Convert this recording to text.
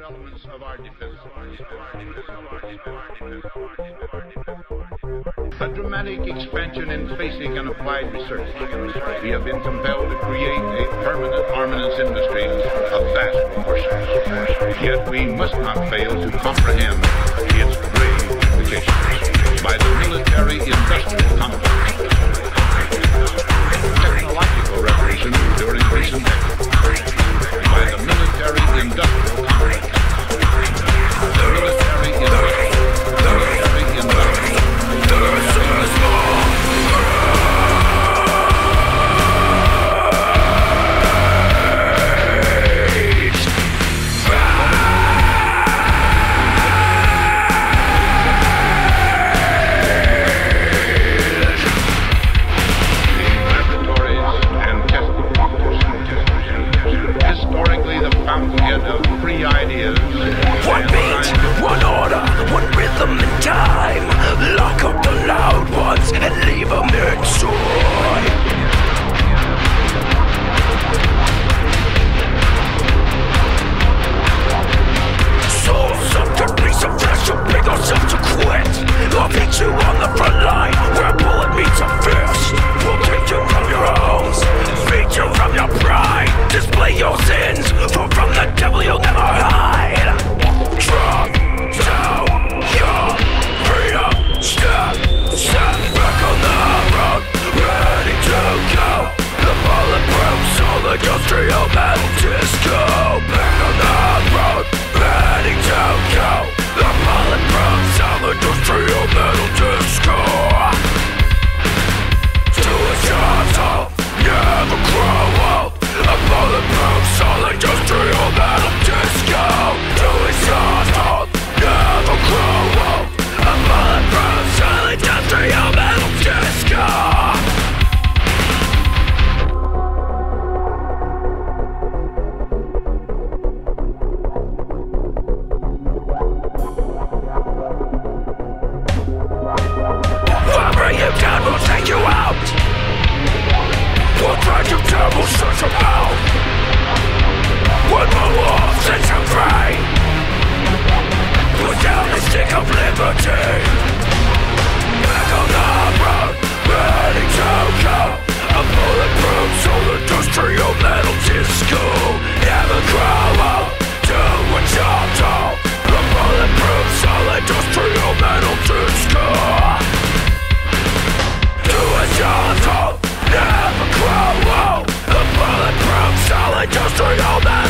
core elements of our defense. A dramatic expansion in basic and applied research. We have been compelled to create a permanent armaments industry of vast proportions. Yet we must not fail to comprehend its grave implications by the military industrial complex. Technological revolution during recent decades. of free ideas. One beat, one order, one rhythm and time. Lock up the loud ones and leave them human disco. you devil, search them out. One more war, set them free. Put down the stick of liberty. Human!